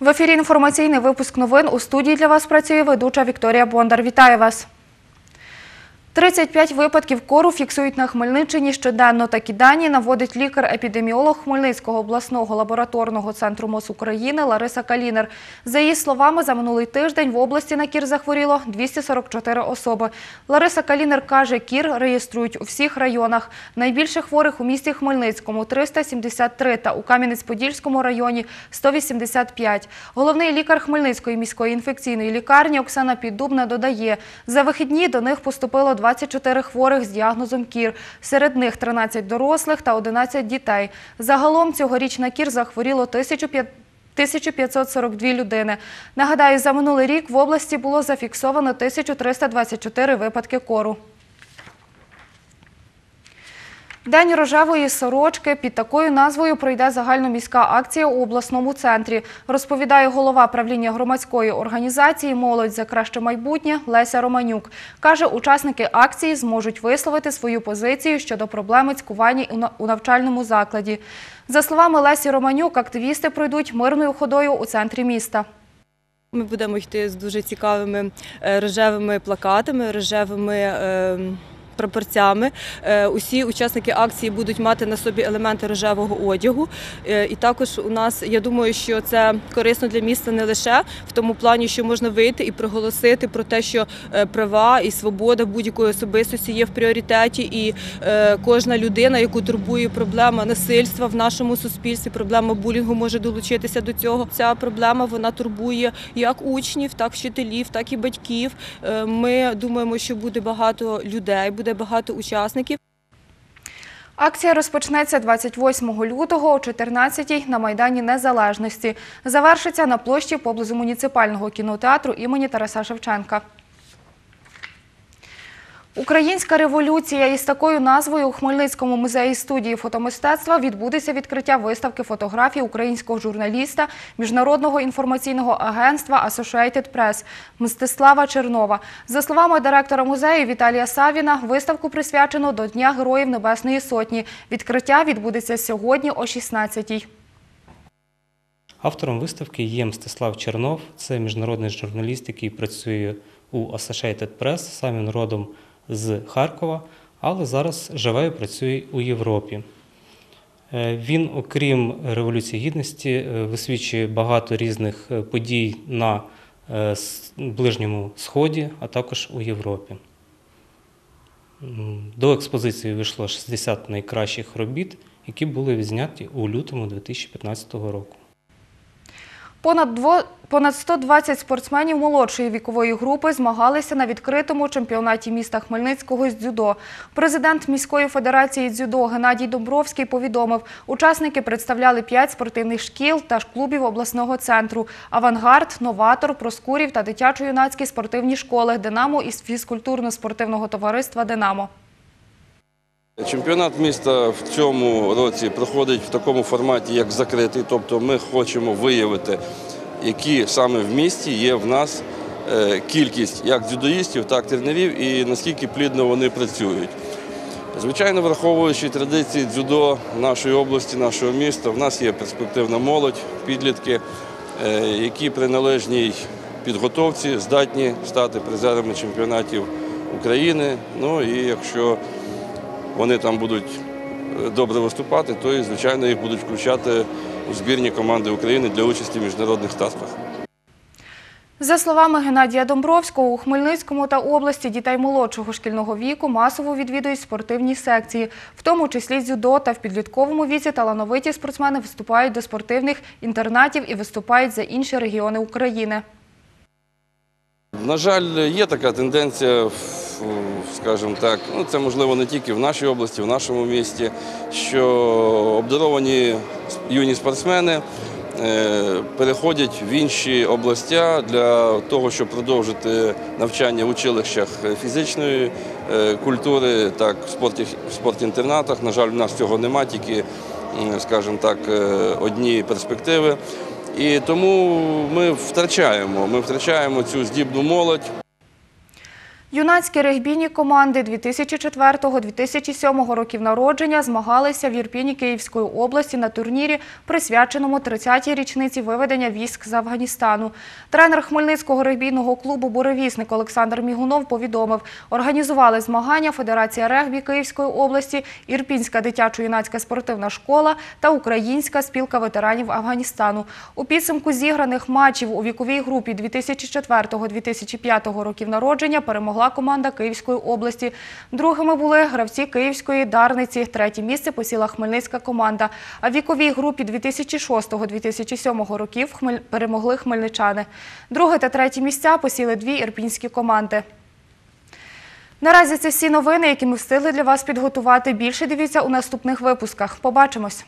В ефірі інформаційний випуск новин. У студії для вас працює ведуча Вікторія Бондар. Вітаю вас. 35 випадків кору фіксують на Хмельниччині щоденно. Такі дані наводить лікар-епідеміолог Хмельницького обласного лабораторного центру МОЗ України Лариса Калінер. За її словами, за минулий тиждень в області на кір захворіло 244 особи. Лариса Калінер каже, кір реєструють у всіх районах. Найбільше хворих у місті Хмельницькому – 373 та у Кам'янець-Подільському районі – 185. Головний лікар Хмельницької міської інфекційної лікарні Оксана Піддубна додає, за вихідні до них поступило 24 хворих з діагнозом кір. Серед них 13 дорослих та 11 дітей. Загалом цьогоріч на кір захворіло 1500 1542 людини. Нагадаю, за минулий рік в області було зафіксовано 1324 випадки кору. День рожевої сорочки під такою назвою пройде загальноміська акція у обласному центрі, розповідає голова правління громадської організації Молодь за краще майбутнє Леся Романюк. Каже, учасники акції зможуть висловити свою позицію щодо проблеми цькування у навчальному закладі. За словами Лесі Романюк, активісти пройдуть мирною ходою у центрі міста. Ми будемо йти з дуже цікавими е, рожевими плакатами, рожевими. Прапорцями Е, усі учасники акції будуть мати на собі елементи рожевого одягу. Е, І також у нас я думаю, що це корисно для міста не лише в тому плані, що можна вийти і проголосити про те, що е, права і свобода будь-якої особистості є в пріоритеті, і кожна людина, яку турбує проблема насильства в нашому суспільстві, проблема булінгу може долучитися до цього. Ця проблема вона турбує як учнів, так вчителів, так і батьків. Ми думаємо, що буде багато людей, буде багато учасників. Акція розпочнеться 28 лютого о 14-й на Майдані Незалежності. Завершиться на площі поблизу муніципального кінотеатру імені Тараса Шевченка. Українська революція із такою назвою у Хмельницькому музеї студії фотомистецтва відбудеться відкриття виставки фотографій українського журналіста Міжнародного інформаційного агентства Associated Press Мстислава Чернова. За словами директора музею Віталія Савіна, виставку присвячено до Дня Героїв Небесної Сотні. Відкриття відбудеться сьогодні о 16-й. Автором виставки є Мстислав Чернов, це міжнародний журналіст, який працює у Associated Press, сам він родом з Харкова, але зараз живе і працює у Європі. Е, Він, окрім Революції Гідності, е, висвічує багато різних е, подій на Ближньому Сході, а також у Європі. До експозиції вийшло 60 найкращих робіт, які були відзняті у лютому 2015 року. Понад, дво... Понад 120 спортсменів молодшої вікової групи змагалися на відкритому чемпіонаті міста Хмельницького з дзюдо. Президент міської федерації дзюдо Геннадій Домбровський повідомив, учасники представляли 5 спортивних шкіл та клубів обласного центру «Авангард», «Новатор», «Проскурів» та дитячо-юнацькі спортивні школи «Динамо» із фізкультурно-спортивного товариства «Динамо». Чемпіонат міста в цьому році проходить в такому форматі, як закритий. Тобто ми хочемо виявити, які саме в місті є в нас е, кількість як дзюдоїстів, так і тренерів і наскільки плідно вони працюють. Звичайно, враховуючи традиції дзюдо нашої області, нашого міста, в нас є перспективна молодь, підлітки, е, які при належній підготовці здатні стати призерами чемпіонатів України. Ну і якщо вони там будуть е, добре виступати, то і, звичайно, їх будуть включати у збірні команди України для участі в міжнародних стартах. За словами Геннадія Домбровського, у Хмельницькому та області дітей молодшого шкільного віку масово відвідують спортивні секції, в тому числі дзюдо та в підлітковому віці талановиті спортсмени виступають до спортивних інтернатів і виступають за інші регіони України. На жаль, є така тенденція, скажімо так, ну це можливо не тільки в нашій області, в нашому місті, що обдаровані юні спортсмени е, переходять в інші областя для того, щоб продовжити навчання в училищах фізичної е, культури, так в спорті в спортінтернатах. На жаль, в нас цього нема, тільки, скажімо так, е, одні перспективи. І тому ми втрачаємо, ми втрачаємо цю здібну молодь. Юнацькі регбійні команди 2004-2007 років народження змагалися в Ірпіні Київської області на турнірі, присвяченому 30-й річниці виведення військ з Афганістану. Тренер Хмельницького регбійного клубу «Буревісник» Олександр Мігунов повідомив, організували змагання Федерація регбі Київської області, Ірпінська дитячо-юнацька спортивна школа та Українська спілка ветеранів Афганістану. У підсумку зіграних матчів у віковій групі 2004-2005 років народження перемогла команда Київської області. Другими були гравці Київської Дарниці. Третє місце посіла Хмельницька команда. А в віковій групі 2006-2007 років перемогли хмельничани. Друге та третє місця посіли дві ірпінські команди. Наразі це всі новини, які ми встигли для вас підготувати. Більше дивіться у наступних випусках. Побачимось!